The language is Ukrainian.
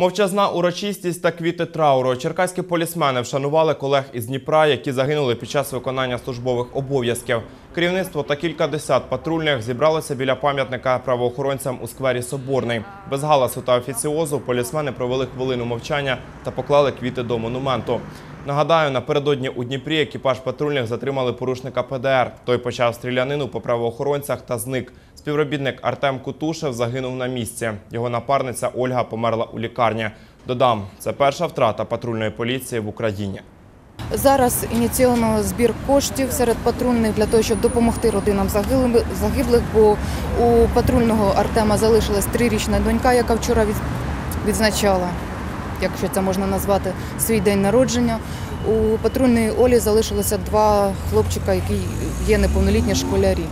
Мовчазна урочистість та квіти трауру. Черкаські полісмени вшанували колег із Дніпра, які загинули під час виконання службових обов'язків. Керівництво та кілька десят патрульних зібралося біля пам'ятника правоохоронцям у сквері Соборний. Без галасу та офіціозу полісмени провели хвилину мовчання та поклали квіти до монументу. Нагадаю, напередодні у Дніпрі екіпаж патрульних затримали порушника ПДР. Той почав стрілянину по правоохоронцях та зник. Співробітник Артем Кутушев загинув на місці. Його напарниця Ольга померла у лікарні. Додам, це перша втрата патрульної поліції в Україні. Зараз ініційовано збір коштів серед патрульних для того, щоб допомогти родинам загиблих, бо у патрульного Артема залишилась трирічна донька, яка вчора від- відзначала, якщо це можна назвати, свій день народження. У патрульної Олі залишилося два хлопчика, які є неповнолітні школярі.